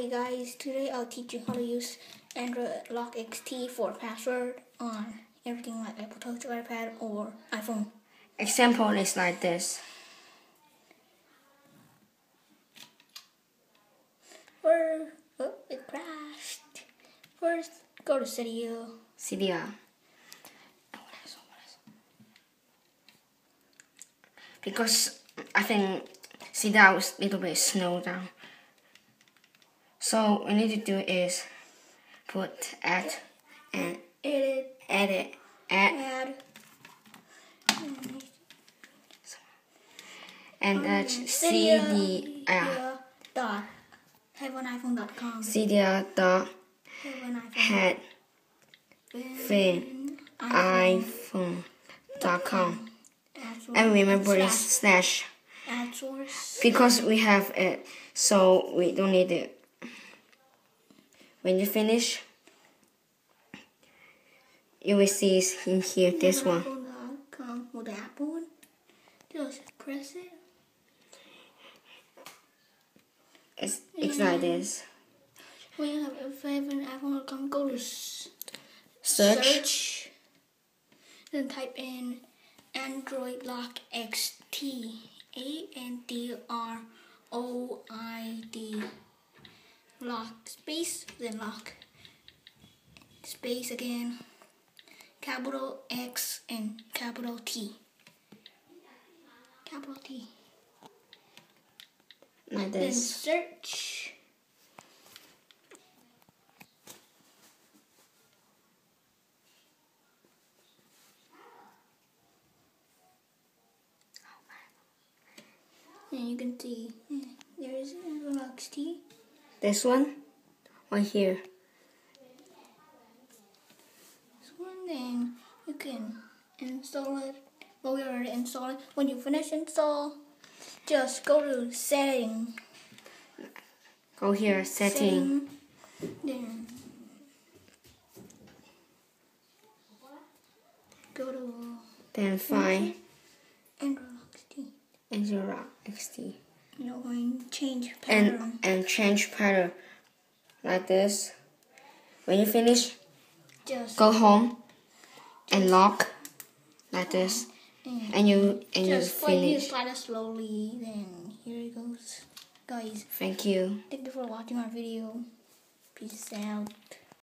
Hi guys, today I'll teach you how to use Android Lock XT for password on everything like Apple Touch, iPad, or iPhone. Example is like this. First, oh, it crashed. First, go to Cydia. Cydia. Because I think Cydia was a little bit snowed down. So what we need to do is put add and Edit, edit add add, and uh, cd uh, dot. Heaveniphone.com. cydia dot head fin iphone dot com. And remember it's slash. because we have it so we don't need it when you finish you will see in here this one with the Apple one. Just press it. it's, it's like this When you have a favorite iPhone.com, go to search, search. Then type in Android Lock XT. A N D R O I D. Space, then lock. Space again. Capital X and capital T. Capital T. like Then this search. And you can see mm, there is NLXT. this one right here one, then you can install it. Well, we already installed it. When you finish install, just go to setting. go here setting Then go to then find Android XT. Android XT going to change and and change pattern like this when you finish just go home and lock like this and you and you just you finish slide it slowly. Then here it goes, guys. thank you Thank you for watching our video. Peace out.